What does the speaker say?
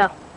Go.